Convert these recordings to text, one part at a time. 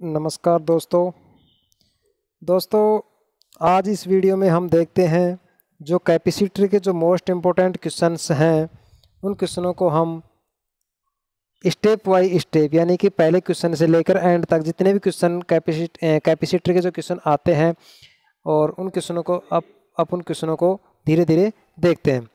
नमस्कार दोस्तों। दोस्तों, आज इस वीडियो में हम देखते हैं जो कैपेसिटर के जो मोस्ट इम्पोर्टेंट क्वेश्चंस हैं, उन क्वेश्चनों को हम स्टेप बाई स्टेप, यानी कि पहले क्वेश्चन से लेकर एंड तक जितने भी क्वेश्चन कैपेसिट कैपेसिटर के जो क्वेश्चन आते हैं, और उन क्वेश्चनों को अब अब उन क्वेश्चनों को धीरे धीरे देखते हैं।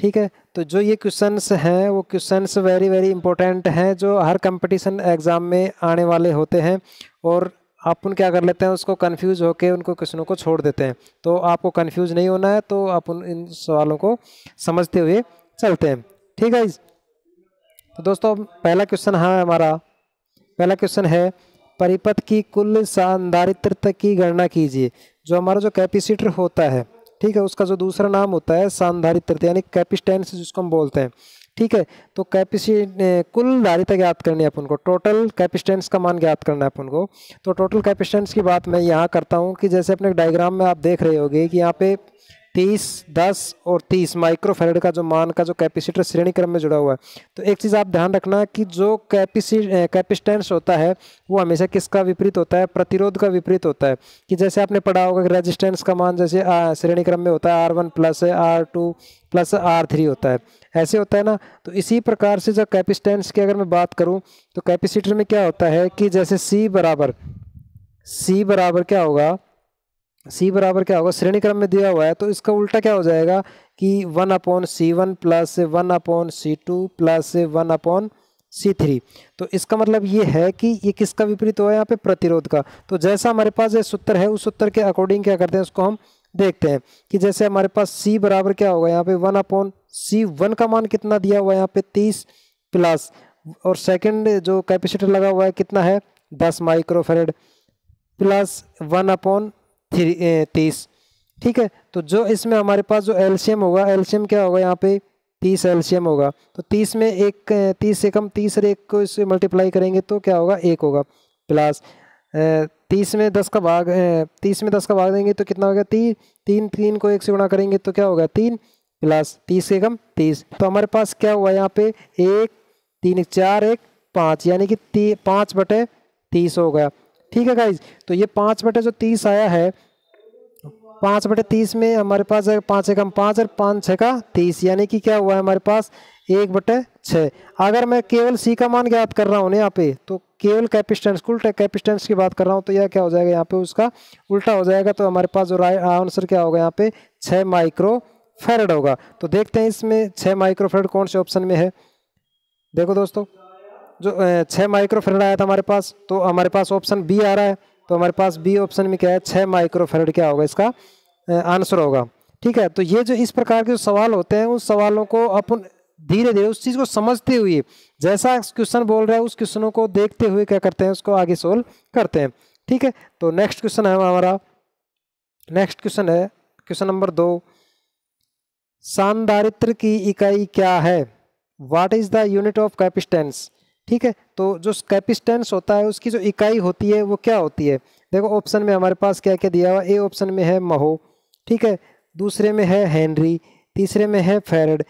ठीक है? तो जो ये क्वेश्चंस हैं, वो क्वेश्चंस वेरी वेरी इंपॉर्टेंट हैं, जो हर कंपटीशन एग्ज़ाम में आने वाले होते हैं और आप उन क्या कर लेते हैं, उसको कंफ्यूज होकर उनको क्वेश्चनों को छोड़ देते हैं। तो आपको कंफ्यूज नहीं होना है तो आप उन, इन सवालों को समझते हुए चलते हैं। ठीक है तो दोस्तों, पहला क्वेश्चन है हमारा। पहला क्वेश्चन है, परिपथ की कुल सांधारित्र की गणना कीजिए। जो हमारा जो कैपेसिटर होता है ठीक है, उसका जो दूसरा नाम होता है सांधारित्र यानी कैपिस्टेंस जिसको हम बोलते हैं। ठीक है तो कैपेसि कुल धारिता ज्ञात करनी है अपन को टोटल कैपिस्टेंस का मान ज्ञात करना है अपन को तो टोटल कैपिस्टेंस की बात मैं यहाँ करता हूँ कि जैसे अपने डायग्राम में आप देख रहे होगे कि यहाँ पे तीस, दस और तीस माइक्रोफेरेड का जो मान का जो कैपेसिटर श्रेणी क्रम में जुड़ा हुआ है। तो एक चीज़ आप ध्यान रखना कि जो कैपिसि कैपिस्टेंस होता है, वो हमेशा किसका विपरीत होता है? प्रतिरोध का विपरीत होता है। कि जैसे आपने पढ़ा होगा कि रेजिस्टेंस का मान जैसे श्रेणी क्रम में होता है R one plus R two plus R three होता है। ऐसे होता है ना? तो इसी प्रकार से जब कैपिस्टेंस की अगर मैं बात करूँ तो कैपेसिटर में क्या होता है कि जैसे सी बराबर सी बराबर क्या होगा? सी बराबर क्या होगा? श्रेणी क्रम में दिया हुआ है तो इसका उल्टा क्या हो जाएगा कि one upon C one plus one upon C two plus one upon C three. तो इसका मतलब ये है कि ये किसका विपरीत हुआ है यहाँ पे? प्रतिरोध का। तो जैसा हमारे पास ये सूत्र है, उस सूत्र के अकॉर्डिंग क्या करते हैं, उसको हम देखते हैं कि जैसे हमारे पास सी बराबर क्या होगा? यहाँ पे वन अपॉन सी वन का मान कितना दिया हुआ है? यहाँ पे तीस प्लस। और सेकंड जो कैपेसिटर लगा हुआ है, कितना है? दस microfarad. Plus one upon three तीस। ठीक है? तो जो इसमें हमारे पास जो एल्शियम होगा एल्शियम क्या होगा यहाँ पे? तीस एल्शियम होगा। तो तीस में एक तीस से कम तीस और एक को इससे मल्टीप्लाई करेंगे तो क्या होगा? एक होगा। प्लस तीस में दस का भाग तीस में दस का भाग देंगे तो कितना होगा तीन तीन तीन को एक से गुणा करेंगे तो क्या होगा तीन। प्लस तीस से कम तीस। तो हमारे पास क्या हुआ यहाँ पे? एक, तीन चार, एक, पाँच। यानी कि पाँच बटे तीस हो गया। ठीक है गाइज़ तो ये पाँच बटे जो तीस आया है, पाँच बटे तीस में हमारे पास है पाँच एकम पाँच और पाँच छः का तीस, यानी कि क्या हुआ है हमारे पास एक बटे छः अगर मैं केवल सी का मान ज्ञात कर रहा हूँ यहाँ पे तो केवल कैपिस्टेंस कुल कैपिस्टेंस की बात कर रहा हूँ तो यह क्या हो जाएगा यहाँ पे उसका उल्टा हो जाएगा तो हमारे पास जो आंसर क्या होगा यहाँ पे? छः माइक्रो फेरड होगा। तो देखते हैं इसमें छः माइक्रो फेरड कौन से ऑप्शन में है। देखो दोस्तों। जो छः माइक्रो फेरड आया था हमारे पास तो हमारे पास ऑप्शन बी आ रहा है तो हमारे पास बी ऑप्शन में क्या है छः माइक्रो फेरड क्या होगा इसका? आंसर होगा। ठीक है तो ये जो इस प्रकार के जो सवाल होते हैं, उन सवालों को अपन धीरे धीरे उस चीज़ को समझते हुए, जैसा क्वेश्चन बोल रहा है, उस क्वेश्चनों को देखते हुए क्या करते हैं, उसको आगे सोल्व करते हैं। ठीक है तो नेक्स्ट क्वेश्चन है हमारा। नेक्स्ट क्वेश्चन है क्वेश्चन नंबर दो। शानदारित्र की इकाई क्या है? What is the unit of capacitance ठीक है? तो जो कैपिस्टेंस होता है, उसकी जो इकाई होती है, वो क्या होती है? देखो ऑप्शन में हमारे पास क्या क्या दिया हुआ ए ऑप्शन में है महो, ठीक है? दूसरे में है हेनरी तीसरे में है फेरड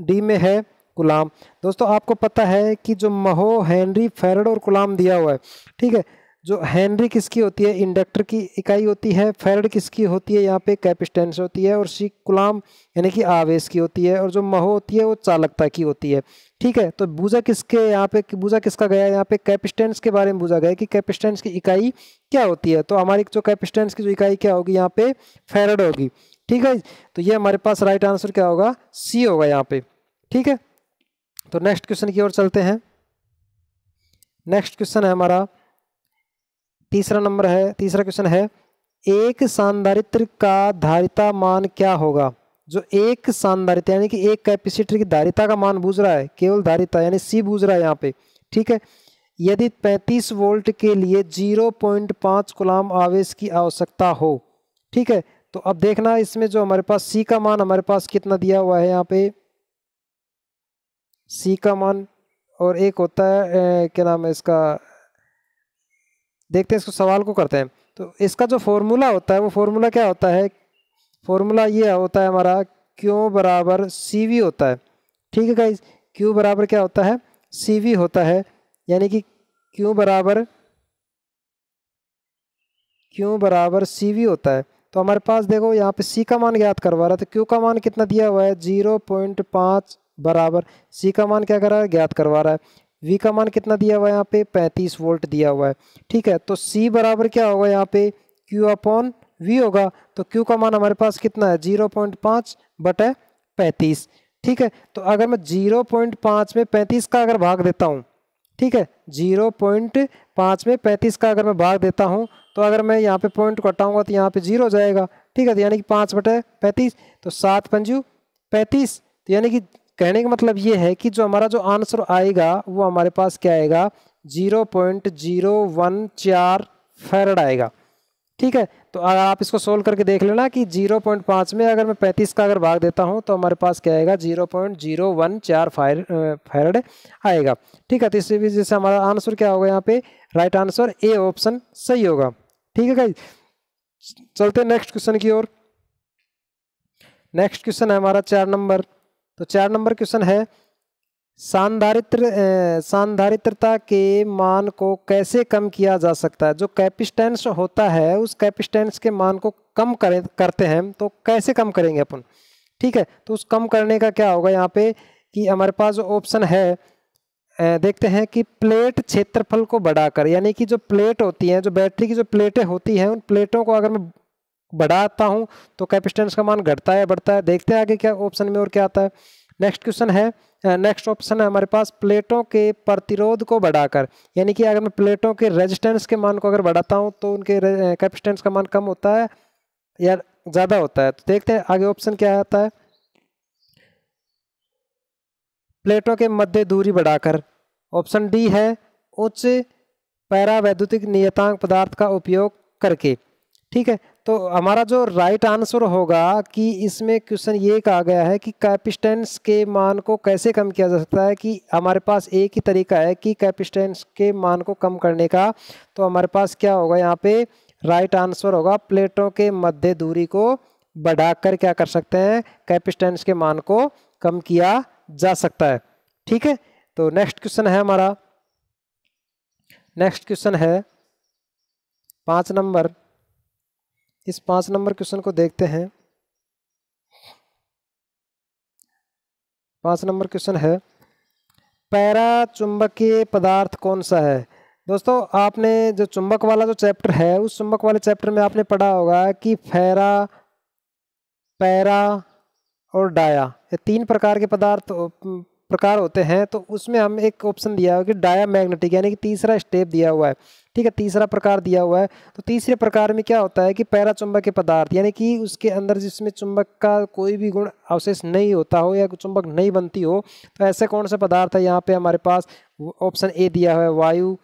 डी में है गुलाम। दोस्तों, आपको पता है कि जो महो हेनरी फेरड और गुलाम दिया हुआ है, ठीक है? जो हेनरी किसकी होती है? इंडक्टर की इकाई होती है, फेरड किसकी होती है? यहाँ पे कैपिस्टेंस होती है और सी गुलाम यानी कि आवेश की होती है और जो महो होती है, वो चालकता की होती है। ठीक है तो बूझा किसके यहाँ पे बूझा किसका गया है? यहाँ पे कैपिस्टेंस के बारे में बूझा गया कि कैपिस्टेंस की इकाई क्या होती है। तो हमारी जो कैपिस्टेंस की जो इकाई क्या होगी? यहाँ पे फेरड होगी। ठीक है तो ये हमारे पास राइट आंसर क्या होगा? सी होगा यहाँ पे। ठीक है तो नेक्स्ट क्वेश्चन की ओर चलते हैं। नेक्स्ट क्वेश्चन है हमारा तीसरा नंबर है तीसरा क्वेश्चन है एक सांदारित्र का धारिता मान क्या होगा? जो एक सांधारिता यानी कि एक कैपेसिटर की धारिता का मान बूझ रहा है केवल धारिता यानी सी बूझ रहा है यहाँ पे ठीक है? यदि 35 वोल्ट के लिए 0.5 गुलाम आवेश की आवश्यकता हो ठीक है? तो अब देखना इसमें जो हमारे पास सी का मान हमारे पास कितना दिया हुआ है यहाँ पे? सी का मान और एक होता है ए, क्या नाम है इसका? देखते हैं इसको, सवाल को करते हैं। तो इसका जो फॉर्मूला होता है, वो फॉर्मूला क्या होता है? फॉर्मूला ये होता है हमारा क्यों बराबर सी वी होता है। ठीक है गाइज़ क्यू बराबर क्या होता है? सी वी होता है। यानी कि क्यू बराबर क्यू बराबर सी वी होता है। तो हमारे पास देखो, यहाँ पे सी का मान ज्ञात करवा रहा है। तो क्यू का मान कितना दिया हुआ है? ज़ीरो पॉइंट पाँच बराबर सी का मान क्या कर रहा है? ज्ञात करवा रहा है। वी का मान कितना दिया हुआ है यहाँ पे? पैंतीस वोल्ट दिया हुआ है। ठीक है तो सी बराबर क्या होगा यहाँ पे? क्यू अपॉन वी होगा। तो क्यू का मान हमारे पास कितना है? ज़ीरो पॉइंट पाँच बटे पैंतीस। ठीक है तो अगर मैं ज़ीरो पॉइंट पाँच में पैंतीस का अगर भाग देता हूँ, ठीक है ज़ीरो पॉइंट पाँच में पैंतीस का अगर मैं भाग देता हूँ तो अगर मैं यहाँ पे पॉइंट को हटाऊँगा तो यहाँ पे ज़ीरो जाएगा। ठीक है तो यानी कि पाँच बटे पैंतीस तो सात पंजू पैंतीस तो यानी कि कहने का मतलब ये है कि जो हमारा जो आंसर आएगा, वो हमारे पास क्या आएगा? ज़ीरो पॉइंट ज़ीरो वन चार फेरड आएगा। ठीक है? तो आप इसको सोल्व करके देख लेना कि 0.5 में अगर मैं 35 का अगर भाग देता हूँ तो हमारे पास क्या आएगा? 0.014 फायर फेरड आएगा। ठीक है? तो इसी वजह से हमारा आंसर क्या होगा यहाँ पे? राइट आंसर ए ऑप्शन सही होगा। ठीक है गाइज़ चलते नेक्स्ट क्वेश्चन की ओर। नेक्स्ट क्वेश्चन है हमारा चार नंबर। तो चार नंबर क्वेश्चन है, सांधारित्र सांधारित्रता के मान को कैसे कम किया जा सकता है? जो कैपिस्टेंस होता है, उस कैपिस्टेंस के मान को कम करें, करते हैं तो कैसे कम करेंगे अपन? ठीक है तो उस कम करने का क्या होगा यहाँ पे कि हमारे पास जो ऑप्शन है देखते हैं कि प्लेट क्षेत्रफल को बढ़ाकर, यानी कि जो प्लेट होती हैं, जो बैटरी की जो प्लेटें होती हैं, उन प्लेटों को अगर मैं बढ़ाता हूँ तो कैपिस्टेंस का मान घटता है बढ़ता है, देखते हैं आगे क्या ऑप्शन में और क्या आता है। नेक्स्ट क्वेश्चन है नेक्स्ट ऑप्शन है हमारे पास प्लेटों के प्रतिरोध को बढ़ाकर, यानी कि अगर मैं प्लेटों के रेजिस्टेंस के मान को अगर बढ़ाता हूँ तो उनके कैपेसिटेंस का मान कम होता है या ज़्यादा होता है। तो देखते हैं आगे ऑप्शन क्या आता है। प्लेटों के मध्य दूरी बढ़ाकर ऑप्शन डी है उच्च पैरावैद्युतिक नियतांक पदार्थ का उपयोग करके, ठीक है? तो हमारा जो राइट आंसर होगा कि इसमें क्वेश्चन ये कहा गया है कि कैपिस्टेंस के मान को कैसे कम किया जा सकता है कि हमारे पास एक ही तरीका है कि कैपिस्टेंस के मान को कम करने का तो हमारे पास क्या होगा? यहाँ पे राइट आंसर होगा, प्लेटों के मध्य दूरी को बढ़ाकर क्या कर सकते हैं? कैपिस्टेंस के मान को कम किया जा सकता है। ठीक है? तो नेक्स्ट क्वेश्चन है हमारा। नेक्स्ट क्वेश्चन है, पाँच नंबर। इस पाँच नंबर क्वेश्चन को देखते हैं। पाँच नंबर क्वेश्चन है, पैरा चुंबकीय पदार्थ कौन सा है? दोस्तों, आपने जो चुंबक वाला जो चैप्टर है, उस चुंबक वाले चैप्टर में आपने पढ़ा होगा कि फेरा, पैरा और डाया, ये तीन प्रकार के पदार्थ प्रकार होते हैं तो उसमें हम एक ऑप्शन दिया हुआ कि डाया मैग्नेटिक यानी कि तीसरा स्टेप दिया हुआ है। ठीक है, तीसरा प्रकार दिया हुआ है। तो तीसरे प्रकार में क्या होता है कि पैरा चुंबक के पदार्थ, यानी कि उसके अंदर जिसमें चुंबक का कोई भी गुण अवशेष नहीं होता हो या चुंबक नहीं बनती हो तो ऐसे कौन से पदार्थ है? यहाँ पर हमारे पास ऑप्शन ए दिया हुआ है, वायु।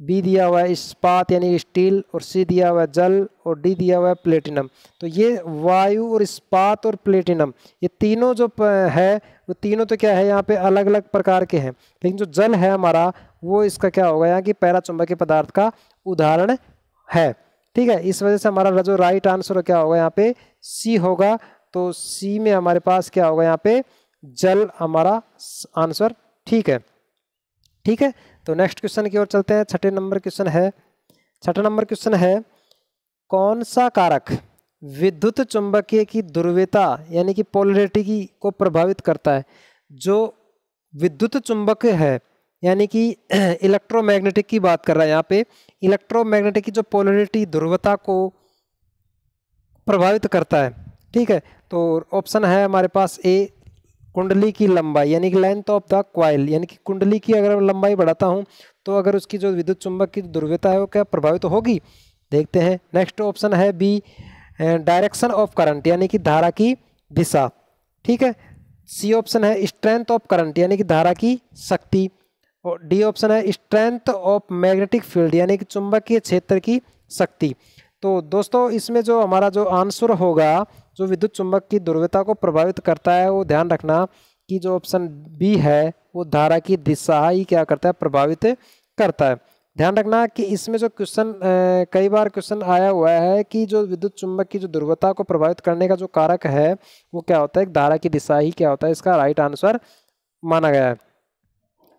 बी दिया हुआ है इस्पात यानी स्टील और सी दिया हुआ है जल और डी दिया हुआ है प्लेटिनम। तो ये वायु और इस्पात और प्लेटिनम, ये तीनों जो है, वो तीनों तो क्या है, यहाँ पे अलग अलग प्रकार के हैं। लेकिन जो जल है हमारा, वो इसका क्या होगा, यहाँ की पैरा चुंबकीय पदार्थ का उदाहरण है। ठीक है, इस वजह से हमारा जो राइट आंसर क्या होगा, यहाँ पे सी होगा। तो सी में हमारे पास क्या होगा, यहाँ पे जल हमारा आंसर ठीक है। ठीक है तो नेक्स्ट क्वेश्चन की ओर चलते हैं। छठे नंबर क्वेश्चन है। छठा नंबर क्वेश्चन है, कौन सा कारक विद्युत चुंबकीय की ध्रुवीयता यानी कि पोलरिटी की, को प्रभावित करता है? जो विद्युत चुंबक है, यानी कि इलेक्ट्रोमैग्नेटिक की बात कर रहा है यहाँ पे। इलेक्ट्रोमैग्नेटिक की जो पोलरिटी ध्रुवता को प्रभावित करता है। ठीक है? तो ऑप्शन है हमारे पास ए कुंडली की लंबाई, यानी कि लेंथ ऑफ़ द क्वाइल यानी कि कुंडली की अगर लंबाई बढ़ाता हूँ तो अगर उसकी जो विद्युत चुंबक की दुर्व्यता है वो क्या प्रभावित होगी? देखते हैं। नेक्स्ट ऑप्शन है बी डायरेक्शन ऑफ़ करंट यानी कि धारा की दिशा। ठीक है? सी ऑप्शन है स्ट्रेंथ ऑफ़ करंट यानी कि धारा की शक्ति। और डी ऑप्शन है स्ट्रेंथ ऑफ़ मैग्नेटिक फ़ील्ड यानी कि चुंबकीय क्षेत्र की शक्ति। तो दोस्तों, इसमें जो हमारा जो आंसर होगा जो विद्युत चुंबक की ध्रुवता को प्रभावित करता है, वो ध्यान रखना कि जो ऑप्शन बी है, वो धारा की दिशा ही क्या करता है, प्रभावित करता है। ध्यान रखना कि इसमें जो क्वेश्चन कई बार क्वेश्चन आया हुआ है कि जो विद्युत चुंबक की जो ध्रुवता को प्रभावित करने का जो कारक है, वो क्या होता है धारा की दिशा ही क्या होता है, इसका राइट आंसर माना गया है।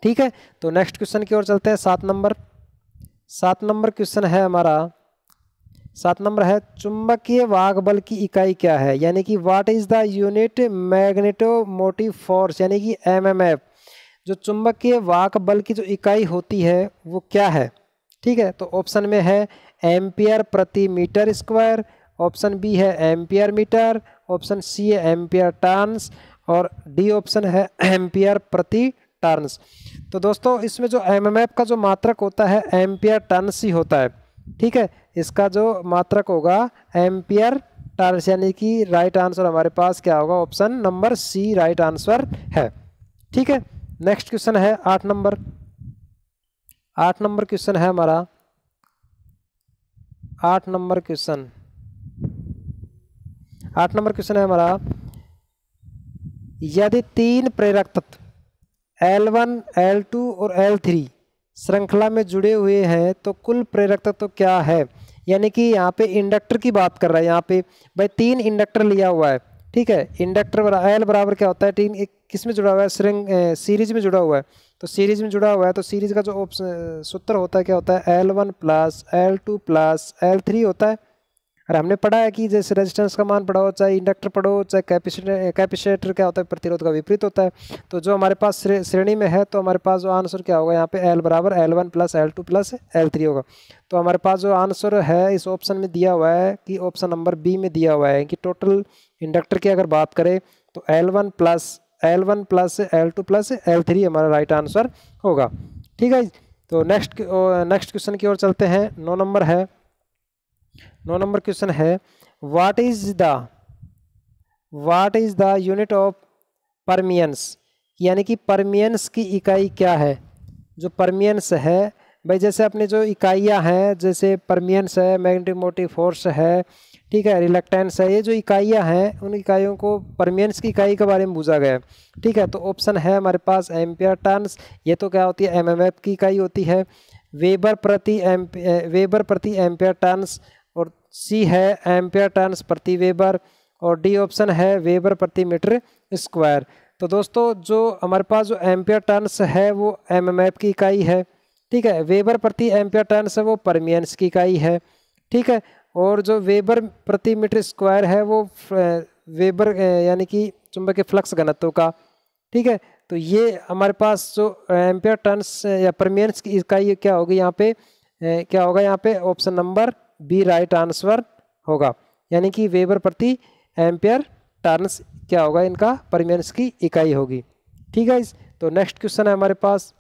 ठीक है तो नेक्स्ट क्वेश्चन की ओर चलते हैं, सात नंबर। सात नंबर क्वेश्चन है हमारा सात नंबर है, चुंबकीय वाहक बल की इकाई क्या है? यानी कि what is the unit magnetomotive force यानी कि एमएमएफ जो चुंबकीय वाहक बल की जो इकाई होती है, वो क्या है? ठीक है तो ऑप्शन में है एम्पियर प्रति मीटर स्क्वायर ऑप्शन बी है एम्पियर मीटर ऑप्शन सी है एम्पियर टर्न्स और डी ऑप्शन है एम्पियर प्रति टर्न्स तो दोस्तों, इसमें जो एमएमएफ का जो मात्रक होता है एम्पियर टर्न्स ही होता है। ठीक है? इसका जो मात्रक होगा एम्पियर टर्न्स यानी कि राइट आंसर हमारे पास क्या होगा? Option number C right answer है। ठीक है? नेक्स्ट क्वेश्चन है आठ नंबर आठ नंबर क्वेश्चन है हमारा। आठ नंबर क्वेश्चन आठ नंबर क्वेश्चन है हमारा। यदि तीन प्रेरक तत्व L1, L2 और L3 श्रृंखला में जुड़े हुए हैं तो कुल प्रेरक तत्व तो क्या है? यानी कि यहाँ पे इंडक्टर की बात कर रहा है यहाँ पे भाई तीन इंडक्टर लिया हुआ है ठीक है? इंडक्टर बरा, एल बराबर क्या होता है? तीन एक किसमें जुड़ा हुआ है? श्रृंग सीरीज़ में जुड़ा हुआ है। तो सीरीज़ में जुड़ा हुआ है तो सीरीज़ का जो सूत्र होता है क्या होता है? L one plus L two plus L three होता है। और हमने पढ़ा है कि जैसे रेजिस्टेंस का मान पढ़ा हो, चाहे इंडक्टर पढ़ो, चाहे कैपेसिटर कैपेसिटर क्या होता है, प्रतिरोध का विपरीत होता है। तो जो हमारे पास श्रेणी में है तो हमारे पास जो आंसर क्या होगा? यहाँ पे एल बराबर L one plus L two plus L three होगा। तो हमारे पास जो आंसर है, इस ऑप्शन में दिया हुआ है कि ऑप्शन नंबर बी में दिया हुआ है कि टोटल इंडक्टर की अगर बात करें तो L one plus L one plus L two plus L three हमारा राइट आंसर होगा। ठीक है तो नेक्स्ट नेक्स्ट क्वेश्चन की ओर चलते हैं। नौ नंबर है नौ नंबर क्वेश्चन है what is the what is the unit of permeance यानी कि परमियंस की इकाई क्या है? जो परमियंस है, भाई जैसे अपने जो इकाइयाँ हैं, जैसे परमियंस है मैग्नेटिक मोटिव फोर्स है, ठीक है रिलेक्टेंस है, ये जो इकाइयाँ हैं, उन इकाइयों को परमियंस की इकाई के बारे में पूछा गया ठीक है तो ऑप्शन है हमारे पास एम्पियर टर्न्स ये तो क्या होती है एमएमएफ की इकाई होती है। वेबर प्रति एम्प वेबर प्रति एम्पियर टर्न्स सी है एम्पियर टर्न्स प्रति वेबर और डी ऑप्शन है वेबर प्रति मीटर स्क्वायर तो दोस्तों, जो हमारे पास जो एम्पियर टर्न्स है, वो एम एमएमएफ की इकाई है। ठीक है वेबर प्रति एम्पियर टर्न्स है, वो परमियंस की इकाई है। ठीक है, और जो वेबर प्रति मीटर स्क्वायर है, वो वेबर यानी कि चुंबकीय फ्लक्स घनत्व का। ठीक है तो ये हमारे पास जो एम्पियर टर्न्स या परमियंस की इकाई क्या होगी यहाँ पे? क्या होगा यहाँ पे? Option number B right answer होगा। यानी कि वेबर प्रति एम्पियर टर्न्स क्या होगा? इनका परमियंस की इकाई होगी। ठीक है तो नेक्स्ट क्वेश्चन है हमारे पास।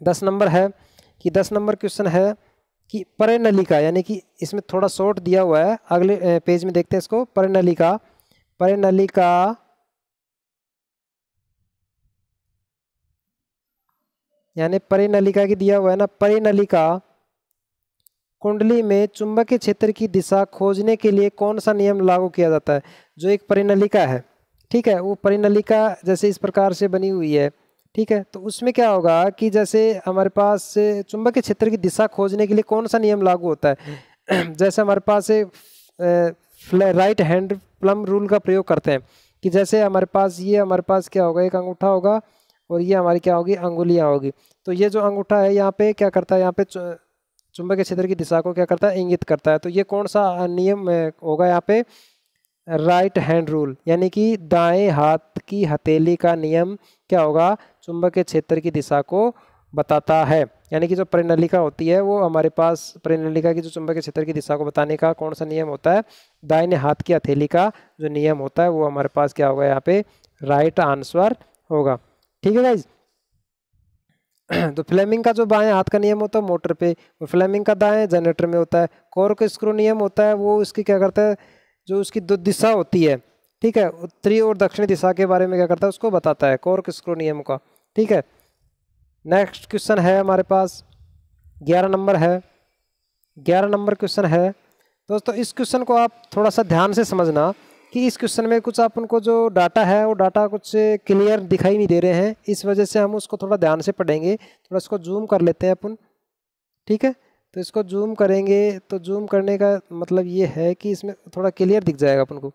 दस नंबर है कि दस नंबर क्वेश्चन है कि परे परिनलिका, यानी कि इसमें थोड़ा शॉर्ट दिया हुआ है। अगले पेज में देखते हैं इसको। परिनलिका परिनलिका यानी परे परिनलिका की दिया हुआ है ना। परे परिनलिका कुंडली में चुंबकीय क्षेत्र की दिशा खोजने के लिए कौन सा नियम लागू किया जाता है? जो एक परिनलिका है, ठीक है? वो परिनलिका जैसे इस प्रकार से बनी हुई है, ठीक है? तो उसमें क्या होगा कि जैसे हमारे पास चुंबकीय क्षेत्र की दिशा खोजने के लिए कौन सा नियम लागू होता है? जैसे हमारे पास राइट हैंड प्लम रूल का प्रयोग करते हैं कि जैसे हमारे पास ये, हमारे पास क्या होगा? एक अंगूठा होगा और ये हमारी क्या होगी? अंगुलियाँ होगी। तो ये जो अंगूठा है, यहाँ पे क्या करता है? यहाँ पे चुंबकीय क्षेत्र की दिशा को क्या करता है? इंगित करता है। तो ये कौन सा नियम होगा यहाँ पे? राइट हैंड रूल, यानी कि दाएँ हाथ की हथेली का नियम क्या होगा? चुंबकीय क्षेत्र की दिशा को बताता है। यानी कि जो परिनलिका होती है, वो हमारे पास परिनलिका की जो चुंबकीय क्षेत्र की दिशा को बताने का कौन सा नियम होता है? दाहिने हाथ की हथेली का जो नियम होता है, वो हमारे पास क्या होगा यहाँ पे? राइट आंसर होगा। ठीक है गाइज़ तो फ्लेमिंग का जो बाएँ हाथ का नियम होता है, मोटर पे, वो फ्लेमिंग का दाएँ जनरेटर में होता है। कोर्क स्क्रू नियम होता है, वो उसकी क्या करता है, जो उसकी दो दिशा होती है, ठीक है उत्तरी और दक्षिणी दिशा के बारे में क्या करता है, उसको बताता है कोर्क स्क्रू नियम का, ठीक है। नेक्स्ट क्वेश्चन है हमारे पास, ग्यारह नंबर है, ग्यारह नंबर क्वेश्चन है। दोस्तों, इस क्वेश्चन को आप थोड़ा सा ध्यान से समझना कि इस क्वेश्चन में कुछ आप उनको जो डाटा है, वो डाटा कुछ क्लियर दिखाई नहीं दे रहे हैं। इस वजह से हम उसको थोड़ा ध्यान से पढ़ेंगे। थोड़ा इसको जूम कर लेते हैं अपन। ठीक है? तो इसको जूम करेंगे। तो जूम करने का मतलब ये है कि इसमें थोड़ा क्लियर दिख जाएगा अपन को।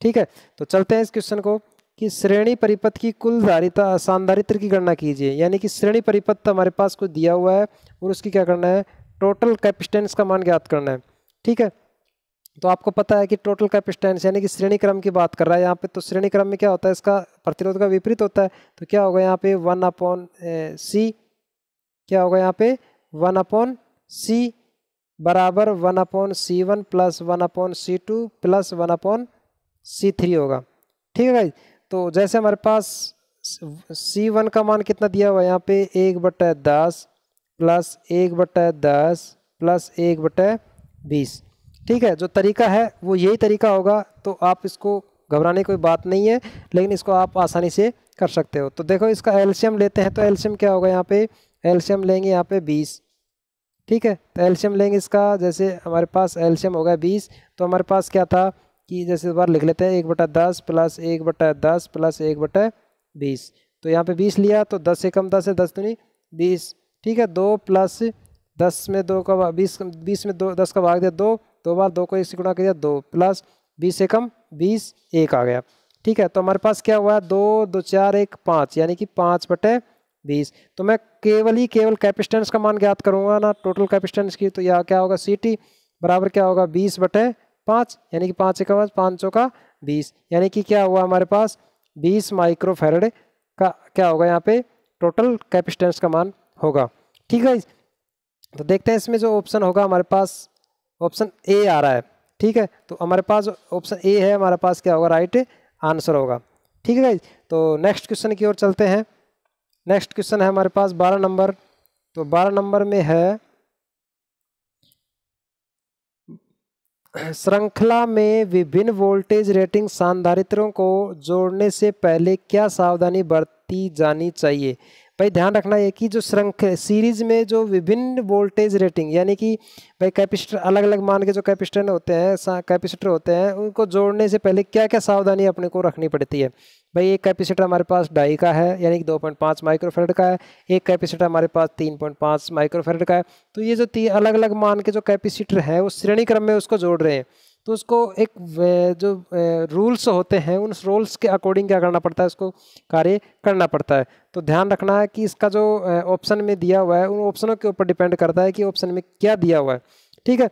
ठीक है? तो चलते हैं इस क्वेश्चन को कि श्रेणी परिपथ की कुल धारिता, सांधारित्र की गणना कीजिए। यानी कि श्रेणी परिपथ हमारे पास कुछ दिया हुआ है और उसकी क्या करना है? टोटल कैपिस्टेंस का मान ज्ञात करना है। ठीक है? तो आपको पता है कि टोटल कैपेसिटेंस यानी कि श्रेणी क्रम की बात कर रहा है, यहाँ पे तो श्रेणी क्रम में क्या होता है, इसका प्रतिरोध का विपरीत होता है तो क्या होगा यहाँ पे वन अपॉन सी क्या होगा यहाँ पे वन अपॉन सी बराबर one upon C one plus one upon C two plus one upon C three होगा। ठीक है भाई? तो जैसे हमारे पास सी वन का मान कितना दिया हुआ है, यहाँ पे एक बटा दस प्लस एक बटा दस प्लस एक बटा बीस। ठीक है, जो तरीका है, वो यही तरीका होगा तो आप इसको घबराने की कोई बात नहीं है, लेकिन इसको आप आसानी से कर सकते हो। तो देखो, इसका एल्शियम लेते हैं तो एल्शियम क्या होगा यहाँ पे? एल्शियम लेंगे यहाँ पे बीस। ठीक है तो एल्शियम लेंगे इसका, जैसे हमारे पास एल्शियम होगा बीस तो हमारे पास क्या था कि जैसे बार लिख लेते हैं, एक बटा दस प्लस एक बटा दस प्लस एक बटा बीस। तो यहाँ पे बीस लिया तो दस से कम दस है, दस दूनी बीस। ठीक है, दो प्लस दस में दो का बीस बीस में दो, दस का भाग दिया, दो दो बार दो को एक से गुणा कर दिया दो प्लस बीस से कम, बीस एक आ गया। ठीक है तो हमारे पास क्या हुआ? है दो दो, चार, एक, पाँच, यानी कि पाँच बटे बीस। तो मैं केवल ही केवल कैपिस्टेंस का मान ज्ञात करूँगा ना, टोटल कैपिस्टेंस की तो यह क्या होगा? सी टी बराबर क्या होगा? बीस बटे पाँच, यानी कि पाँच एक पाँच सौ का बीस। यानी कि क्या हुआ हमारे पास? बीस माइक्रोफेरड का क्या होगा यहाँ पे? टोटल कैपिस्टेंस का मान होगा। ठीक है तो देखते हैं इसमें जो ऑप्शन होगा हमारे पास। ऑप्शन ए आ रहा है, ठीक है? तो हमारे पास ऑप्शन ए है, हमारे पास क्या होगा? राइट आंसर होगा, ठीक है तो नेक्स्ट क्वेश्चन की ओर चलते हैं। नेक्स्ट क्वेश्चन है हमारे पास बारह नंबर। तो बारह नंबर में है, श्रृंखला में विभिन्न वोल्टेज रेटिंग सांधारित्रों को जोड़ने से पहले क्या सावधानी बरती जानी चाहिए? भाई ध्यान रखना है कि जो श्रृंखला सीरीज़ में जो विभिन्न वोल्टेज रेटिंग यानी कि भाई कैपेसिटर अलग अलग मान के जो कैपेसिटर होते हैं कैपेसिटर होते हैं, उनको जोड़ने से पहले क्या क्या सावधानी अपने को रखनी पड़ती है? भाई एक कैपेसिटर हमारे पास ढाई का है, यानी कि दो पॉइंट पाँच माइक्रोफेड का है, एक कैपेसिटर हमारे पास तीन पॉइंट पाँच माइक्रोफेड का है तो ये जो तीन अलग अलग मान के जो कैपेसिटर है वो श्रेणी क्रम में उसको जोड़ रहे हैं। तो उसको एक जो रूल्स होते हैं, उन रूल्स के अकॉर्डिंग क्या करना पड़ता है? उसको कार्य करना पड़ता है। तो ध्यान रखना है कि इसका जो ऑप्शन में दिया हुआ है, उन ऑप्शनों के ऊपर डिपेंड करता है कि ऑप्शन में क्या दिया हुआ है। ठीक है?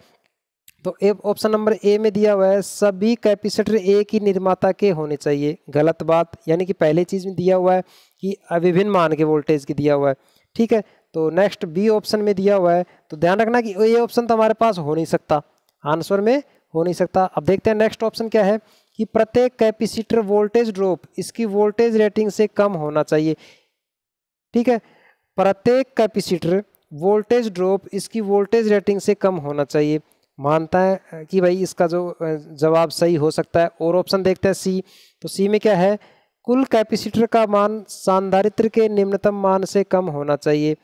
तो ए ऑप्शन नंबर ए में दिया हुआ है, सभी कैपेसिटर एक ही निर्माता के होने चाहिए। गलत बात, यानी कि पहले चीज़ में दिया हुआ है कि विभिन्न मान के वोल्टेज की दिया हुआ है। ठीक है? तो नेक्स्ट बी ऑप्शन में दिया हुआ है तो ध्यान रखना कि ये ऑप्शन तो हमारे पास हो नहीं सकता। आंसर में हो नहीं सकता। अब देखते हैं नेक्स्ट ऑप्शन क्या है कि प्रत्येक कैपेसिटर वोल्टेज ड्रॉप इसकी वोल्टेज रेटिंग से कम होना चाहिए। ठीक है? प्रत्येक कैपेसिटर वोल्टेज ड्रॉप इसकी वोल्टेज रेटिंग से कम होना चाहिए। मानता है कि भाई इसका जो जवाब सही हो सकता है। और ऑप्शन देखते हैं सी तो सी में क्या है? कुल कैपेसिटर का मान सांधारित्र के निम्नतम मान से कम होना चाहिए।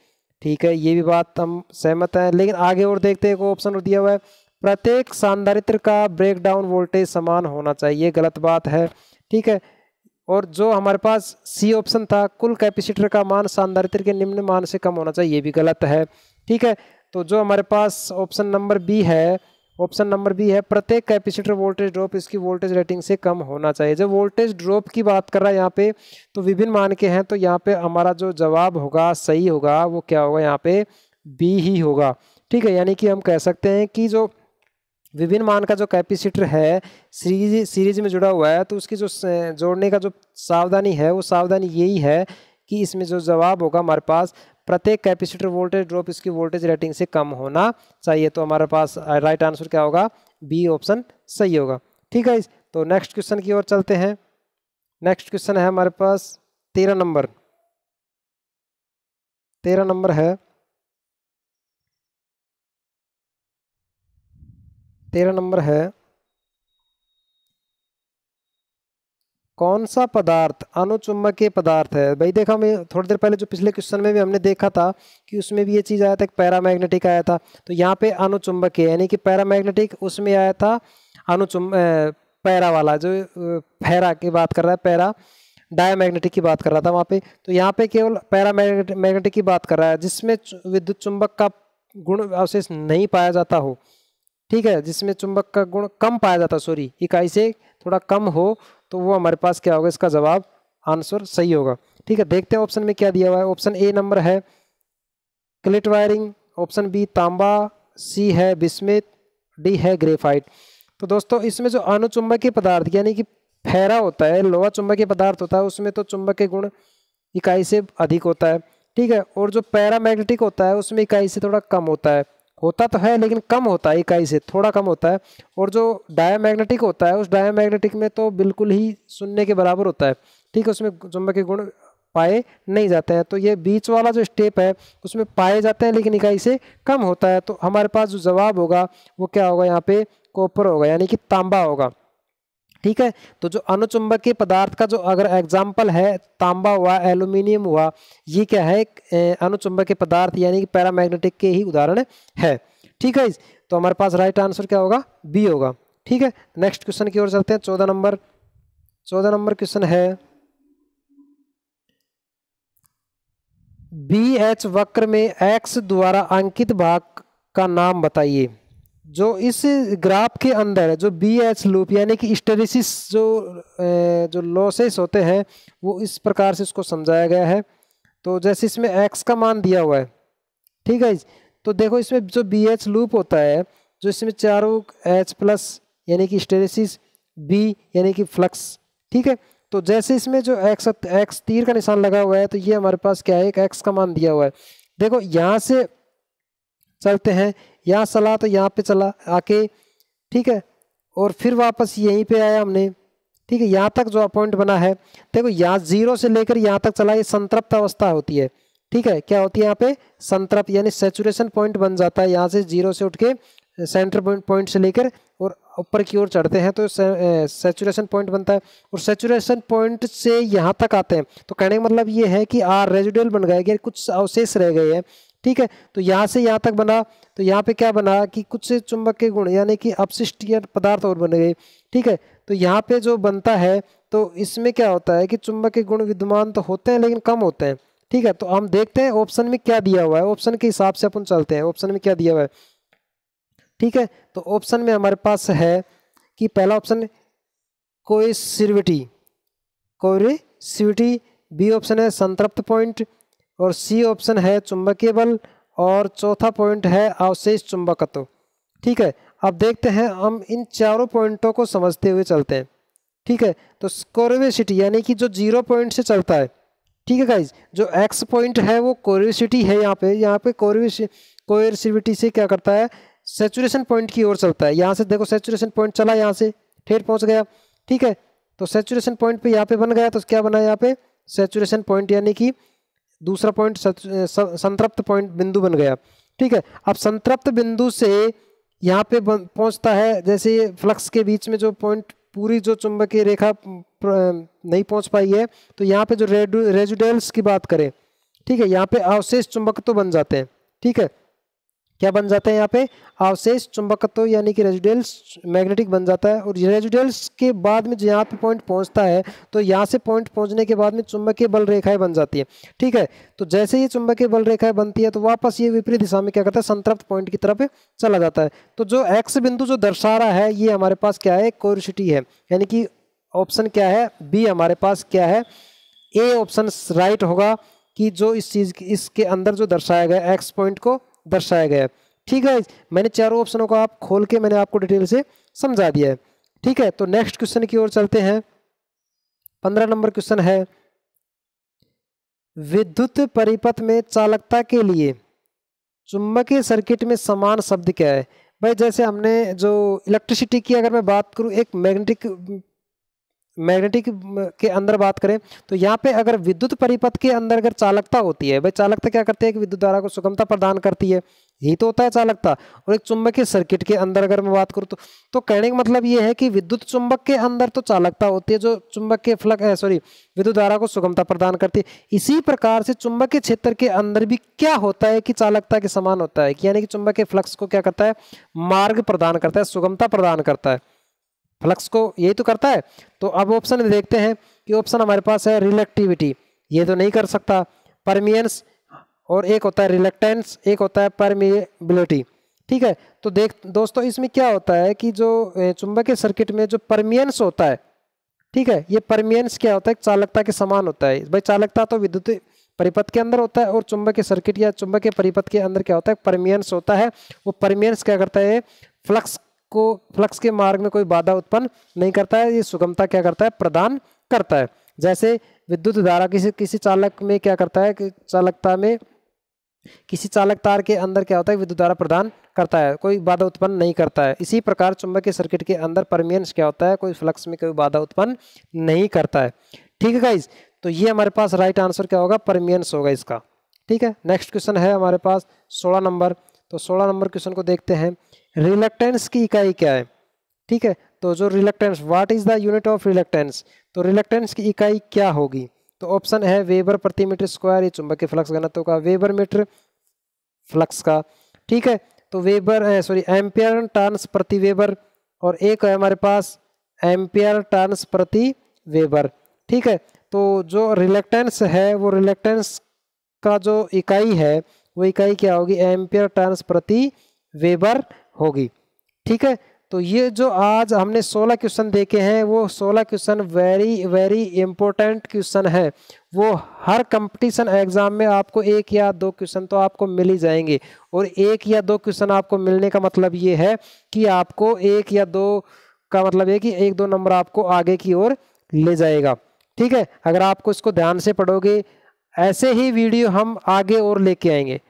ठीक है? ये भी बात हम सहमत हैं। लेकिन आगे और देखते हैं, एक ऑप्शन दिया हुआ है। प्रत्येक सांधारित्र का ब्रेकडाउन वोल्टेज समान होना चाहिए, गलत बात है, ठीक है? और जो हमारे पास सी ऑप्शन था, कुल कैपेसिटर का मान सांधारित्र के निम्न मान से कम होना चाहिए, ये भी गलत है, ठीक है? तो जो हमारे पास ऑप्शन नंबर बी है ऑप्शन नंबर बी है, प्रत्येक कैपेसिटर वोल्टेज ड्रॉप इसकी वोल्टेज रेटिंग से कम होना चाहिए। जब वोल्टेज ड्रॉप की बात कर रहा है यहाँ पे तो विभिन्न मान के हैं तो यहाँ पे हमारा जो जवाब होगा, सही होगा, वो क्या होगा? यहाँ पे बी ही होगा, ठीक है? यानी कि हम कह सकते हैं कि जो विभिन्न मान का जो कैपेसिटर है, सीरीज़ सीरीज़ में जुड़ा हुआ है तो उसकी जो जोड़ने का जो सावधानी है, वो सावधानी यही है कि इसमें जो जवाब होगा हमारे पास, प्रत्येक कैपेसिटर वोल्टेज ड्रॉप इसकी वोल्टेज रेटिंग से कम होना चाहिए। तो हमारे पास राइट आंसर क्या होगा? बी ऑप्शन सही होगा। ठीक है तो नेक्स्ट क्वेश्चन की ओर चलते हैं। नेक्स्ट क्वेश्चन है हमारे पास तेरह नंबर। तेरह नंबर है। तेरह नंबर है। कौन सा पदार्थ अनुचुंबकीय पदार्थ है? भाई देखा हमें थोड़ी देर पहले जो पिछले क्वेश्चन में भी हमने देखा था कि उसमें भी ये चीज़ आया था कि पैरामैग्नेटिक आया था। तो यहाँ पे अनुचुंबकीय यानी कि पैरामैग्नेटिक, उसमें आया था अनुचुंब पैरा वाला, जो फैरा की बात कर रहा है, पैरा, डायामैग्नेटिक की बात कर रहा था वहाँ पे। तो यहाँ पे केवल पैरामैग्नेटिक की बात कर रहा है, जिसमें विद्युत चुंबक का गुण अवशेष नहीं पाया जाता हो। ठीक है, जिसमें चुंबक का गुण कम पाया जाता सॉरी इकाई से थोड़ा कम हो तो वो हमारे पास क्या होगा? इसका जवाब आंसर सही होगा। ठीक है, देखते हैं ऑप्शन में क्या दिया हुआ है। ऑप्शन ए नंबर है क्लिट वायरिंग ऑप्शन बी तांबा सी है बिस्मित डी है ग्रेफाइट तो दोस्तों, इसमें जो अनुचुंबकीय पदार्थ, यानी कि फेरा होता है लोहा चुंबकीय पदार्थ होता है, उसमें तो चुंबक के गुण इकाई से अधिक होता है। ठीक है, और जो पैरामैग्नेटिक होता है, उसमें इकाई से थोड़ा कम होता है। होता तो है, लेकिन कम होता है, इकाई से थोड़ा कम होता है। और जो डायामैग्नेटिक होता है, उस डायामैग्नेटिक में तो बिल्कुल ही सुनने के बराबर होता है। ठीक है, उसमें चुंबकीय गुण पाए नहीं जाते हैं। तो ये बीच वाला जो स्टेप है, उसमें पाए जाते हैं, लेकिन इकाई से कम होता है। तो हमारे पास जो जवाब होगा, वो क्या होगा? यहाँ पे कॉपर होगा, यानी कि तांबा होगा। ठीक है? तो जो अनुचुंबकीय पदार्थ का जो अगर एग्ज़ाम्पल है, तांबा हुआ एल्यूमिनियम हुआ, ये क्या है? अनुचुंबकीय पदार्थ यानी कि पैरामैग्नेटिक के ही उदाहरण है। ठीक है तो हमारे पास राइट आंसर क्या होगा? बी होगा। ठीक है? नेक्स्ट क्वेश्चन की ओर चलते हैं। चौदह नंबर चौदह नंबर क्वेश्चन है। बी एच वक्र में एक्स द्वारा अंकित भाग का नाम बताइए। जो इस ग्राफ के अंदर, जो बी एच लूप यानी कि स्टेरिसिस जो जो लॉसेस होते हैं, वो इस प्रकार से इसको समझाया गया है। तो जैसे इसमें एक्स का मान दिया हुआ है, ठीक है तो देखो इसमें जो बी एच लूप होता है, जो इसमें चारों एच प्लस यानी कि स्टेरिसिस बी यानी कि फ्लक्स ठीक है? तो जैसे इसमें जो एक्स एक्स तीर का निशान लगा हुआ है तो ये हमारे पास क्या है? एक एक्स का मान दिया हुआ है। देखो यहाँ से चलते हैं। यहाँ चला तो यहाँ पे चला, आके, ठीक है? और फिर वापस यहीं पे आया हमने। ठीक है, यहाँ तक जो पॉइंट बना है, देखो यहाँ ज़ीरो से लेकर यहाँ तक चला, ये संतृप्त अवस्था होती है। ठीक है, क्या होती है यहाँ पे? संतृप्त, यानी सेचुरेशन पॉइंट बन जाता है यहाँ से ज़ीरो से उठ के सेंटर पॉइंट से लेकर और ऊपर की ओर चढ़ते हैं तो सेचुरेशन पॉइंट बनता है। और सेचुरेशन पॉइंट से यहाँ तक आते हैं। तो कहने का मतलब ये है कि आर रेजिडुअल बन गए कि कुछ अवशेष रह गए हैं। ठीक है? तो यहाँ से यहाँ तक बना। तो यहाँ पे क्या बना कि कुछ चुंबक के गुण, यानी कि अपशिष्ट पदार्थ और बन गए। ठीक है? तो यहाँ पे जो बनता है तो इसमें क्या होता है कि चुंबक के गुण विद्यमान तो होते हैं, लेकिन कम होते हैं। ठीक है? तो हम देखते हैं ऑप्शन में क्या दिया हुआ है। ऑप्शन के हिसाब से अपन चलते हैं। ऑप्शन में क्या दिया हुआ है? ठीक है? तो ऑप्शन में हमारे पास है कि पहला ऑप्शन कोई कोई बी ऑप्शन है संतृप्त पॉइंट और सी ऑप्शन है चुंबकीय बल और चौथा पॉइंट है अवशेष चुंबकत्व। ठीक है? अब देखते हैं हम इन चारों पॉइंटों को समझते हुए चलते हैं। ठीक है? तो कोरिवेसिटी यानी कि जो ज़ीरो पॉइंट से चलता है। ठीक है गाइज़ जो एक्स पॉइंट है वो कोरिवेसिटी है यहाँ पे। यहाँ पे कोरिवेसिविटी से क्या करता है? सेचुरेशन पॉइंट की ओर चलता है। यहाँ से देखो सेचुरेशन पॉइंट चला यहाँ से। ठेठ पहुँच गया। ठीक है? तो सेचुरेशन पॉइंट पे यहाँ पे बन गया। तो क्या बना यहाँ पे? सेचुरेशन पॉइंट यानी कि दूसरा पॉइंट संतृप्त पॉइंट बिंदु बन गया। ठीक है? अब संतृप्त बिंदु से यहाँ पे पहुँचता है, जैसे फ्लक्स के बीच में जो पॉइंट पूरी जो चुंबकीय रेखा नहीं पहुँच पाई है तो यहाँ पे जो रेजुडेल्स की बात करें, ठीक है? यहाँ पे अवशेष चुंबक तो बन जाते हैं, ठीक है? क्या बन जाते हैं यहाँ पे? अवशेष चुंबकत्व यानी कि रेजिडेल्स मैग्नेटिक बन जाता है और रेजिडेल्स के बाद में जो यहाँ पे पॉइंट पहुँचता है तो यहाँ से पॉइंट पहुँचने के बाद में चुंबकीय बल रेखाएँ बन जाती है। ठीक है? तो जैसे ही चुंबकीय बल रेखाएँ बनती है तो वापस ये विपरीत दिशा में क्या करता है? संतृप्त पॉइंट की तरफ़ चला जाता है। तो जो एक्स बिंदु जो दर्शा रहा है, ये हमारे पास क्या है? कोरिसिटी है। यानी कि ऑप्शन क्या है? बी हमारे पास क्या है? ए ऑप्शन राइट होगा कि जो इस चीज़, इसके अंदर जो दर्शाया गया एक्स पॉइंट को दर्शाया गया है। ठीक है, मैंने चारों ऑप्शनों को आप खोल के मैंने आपको डिटेल से समझा दिया है। ठीक है तो नेक्स्ट क्वेश्चन की ओर चलते हैं। पंद्रह नंबर क्वेश्चन है, विद्युत परिपथ में चालकता के लिए चुंबकीय सर्किट में समान शब्द क्या है? भाई, जैसे हमने जो इलेक्ट्रिसिटी की अगर मैं बात करूँ, एक मैग्नेटिक मैग्नेटिक के अंदर बात करें तो यहाँ पे अगर विद्युत परिपथ के अंदर अगर चालकता होती है, भाई चालकता क्या करती है कि विद्युत धारा को सुगमता प्रदान करती है? यही तो होता है चालकता। और एक चुंबकीय सर्किट के अंदर अगर मैं बात करूँ तो तो कहने का मतलब ये है कि विद्युत चुंबक के अंदर तो चालकता होती है, जो चुंबक के फ्लक है सॉरी, विद्युत धारा को सुगमता प्रदान करती है। इसी प्रकार से चुंबकीय क्षेत्र के अंदर भी क्या होता है कि चालकता के समान होता है? यानी कि चुंबक के फ्लक्स को क्या करता है? मार्ग प्रदान करता है, सुगमता प्रदान करता है। फ्लक्स को यही तो करता है। तो अब ऑप्शन देखते हैं कि ऑप्शन हमारे पास है रिलेक्टिविटी ये तो नहीं कर सकता। परमियंस और एक होता है रिलेक्टेंस एक होता है परमिएबिलिटी ठीक है? तो देख, दोस्तों, इसमें क्या होता है कि जो चुंबकीय सर्किट में जो परमियंस होता है, ठीक है? ये परमियंस क्या होता है? चालकता के समान होता है। भाई, चालकता तो विद्युत परिपथ के अंदर होता है और चुंबकीय सर्किट या चुंबकीय परिपथ के अंदर क्या होता है? परमियंस होता है। वो परमियंस क्या करता है? फ्लक्स को फ्लक्स के मार्ग में कोई बाधा उत्पन्न नहीं करता है, ये सुगमता क्या करता है? प्रदान करता है। जैसे विद्युत धारा किसी किसी चालक में क्या करता है कि चालकता में, किसी चालक तार के अंदर क्या होता है? विद्युत धारा प्रदान करता है, कोई बाधा उत्पन्न नहीं करता है। इसी प्रकार चुंबकीय सर्किट के अंदर परमियंस क्या होता है? कोई फ्लक्स में कोई बाधा उत्पन्न नहीं करता है। ठीक है गाइज़ तो ये हमारे पास राइट आंसर क्या होगा? परमियंस होगा इसका। ठीक है? नेक्स्ट क्वेश्चन है हमारे पास सोलह नंबर। तो सोलह नंबर क्वेश्चन को देखते हैं। रिलेक्टेंस की इकाई क्या है? ठीक है तो जो reluctance what is the unit of reluctance तो रिलेक्टेंस की इकाई क्या होगी? तो ऑप्शन है वेबर प्रति मीटर स्क्वायर ये चुंबकीय फ्लक्स घनत्व का, वेबर मीटर फ्लक्स का। ठीक है तो वेबर सॉरी एम्पियर टर्न्स प्रति वेबर, और एक है हमारे पास एम्पियर टर्न्स प्रति वेबर। ठीक है तो जो रिलेक्टेंस है, वो रिलेक्टेंस का जो इकाई है, वो इकाई क्या होगी? एम्पियर टर्न्स प्रति वेबर होगी। ठीक है? तो ये जो आज हमने 16 क्वेश्चन देखे हैं, वो 16 question very very important question है। वो हर कंपटीशन एग्ज़ाम में आपको एक या दो क्वेश्चन तो आपको मिल ही जाएँगे। और एक या दो क्वेश्चन आपको मिलने का मतलब ये है कि आपको एक या दो का मतलब ये कि एक दो नंबर आपको आगे की ओर ले जाएगा। ठीक है? अगर आपको इसको ध्यान से पढ़ोगे, ऐसे ही वीडियो हम आगे और लेके आएँगे।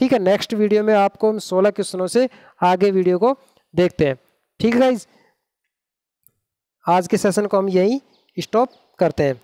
ठीक है नेक्स्ट वीडियो में आपको हम सोलह क्वेश्चनों से आगे वीडियो को देखते हैं। ठीक है गाइज़ आज के सेशन को हम यहीं स्टॉप करते हैं।